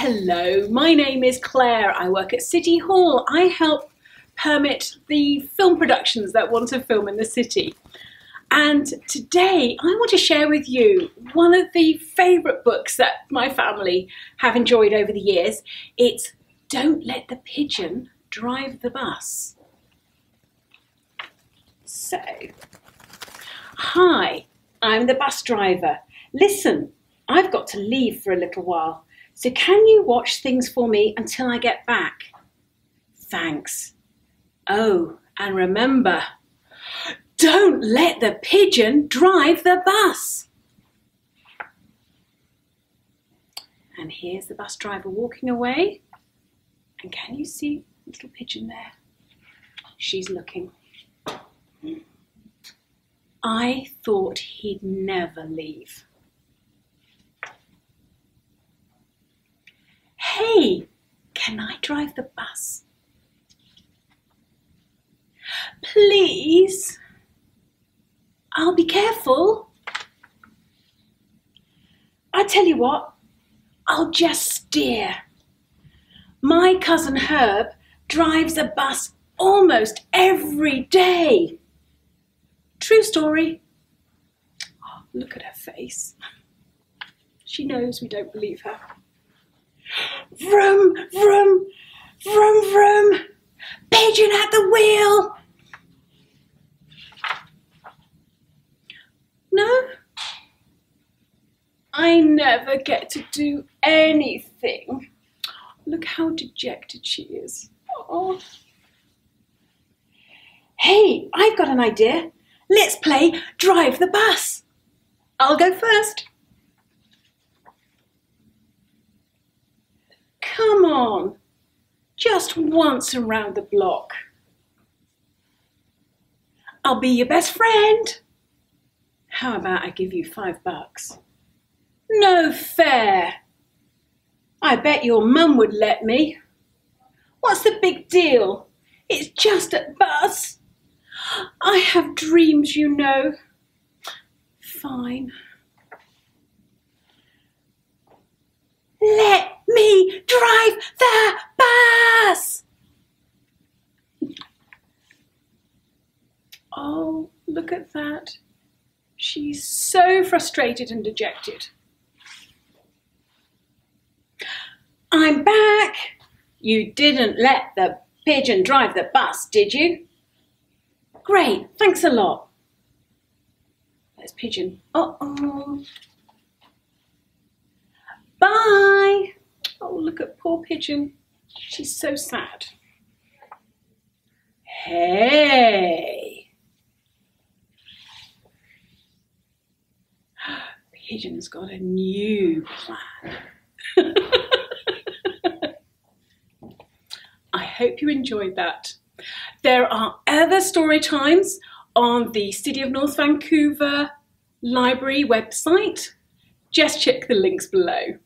Hello, my name is Clare. I work at City Hall. I help permit the film productions that want to film in the city. And today I want to share with you one of the favourite books that my family have enjoyed over the years. It's Don't Let the Pigeon Drive the Bus. So, hi, I'm the bus driver. Listen, I've got to leave for a little while. So can you watch things for me until I get back? Thanks. Oh, and remember, don't let the pigeon drive the bus. And here's the bus driver walking away. And can you see little pigeon there? She's looking. I thought he'd never leave. Hey, can I drive the bus? Please. I'll be careful. I tell you what, I'll just steer. My cousin Herb drives a bus almost every day. True story. Oh, look at her face. She knows we don't believe her. Vroom, vroom, vroom, vroom. Pigeon at the wheel. No? I never get to do anything. Look how dejected she is. Oh. Hey, I've got an idea. Let's play Drive the Bus. I'll go first. Come on, just once around the block. I'll be your best friend. How about I give you five bucks? No fair. I bet your mum would let me. What's the big deal? It's just a bus. I have dreams, you know. Fine. Let me drive the bus! Oh, look at that. She's so frustrated and dejected. I'm back. You didn't let the pigeon drive the bus, did you? Great, thanks a lot. There's Pigeon. Uh-oh. Bye. Oh, look at poor Pigeon. She's so sad. Hey. Pigeon's got a new plan. I hope you enjoyed that. There are other story times on the City of North Vancouver Library website. Just check the links below.